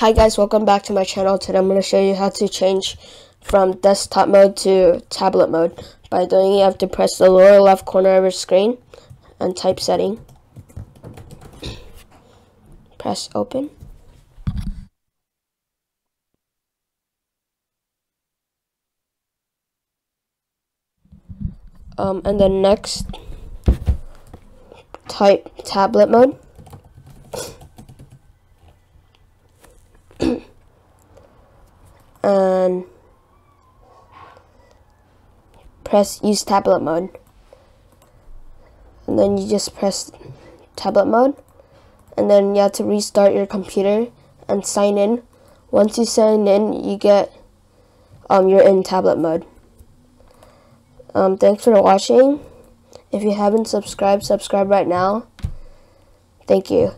Hi guys, welcome back to my channel. Today I'm going to show you how to change from desktop mode to tablet mode. By doing you have to press the lower left corner of your screen and type setting. Press open. Um, and then next, type tablet mode. And press use tablet mode. And then you just press tablet mode. And then you have to restart your computer and sign in. Once you sign in you get um, you're in tablet mode. Um, thanks for watching. If you haven't subscribed subscribe right now. Thank you